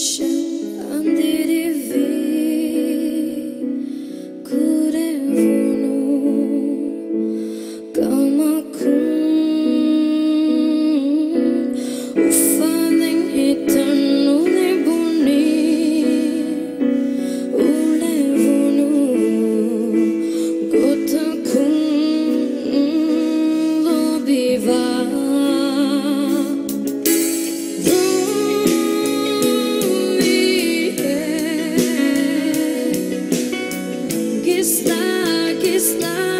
shame. like it's like